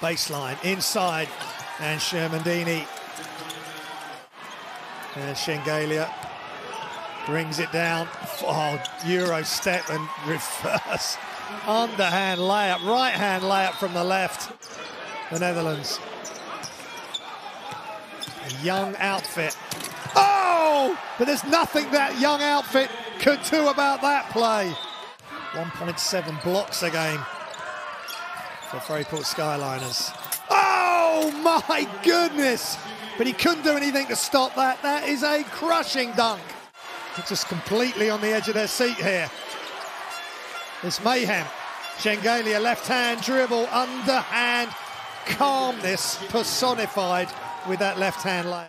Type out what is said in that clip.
Baseline inside, and Shermadini. And Shengelia brings it down. Oh, Euro step and reverse. Underhand layup, right hand layup from the left. The Netherlands. A young outfit. Oh! But there's nothing that young outfit could do about that play. 1.7 blocks a game for Fraport Skyliners. Oh my goodness! But he couldn't do anything to stop that. That is a crushing dunk. Just completely on the edge of their seat here. It's mayhem. Shengelia left hand dribble, underhand calmness personified with that left hand layup.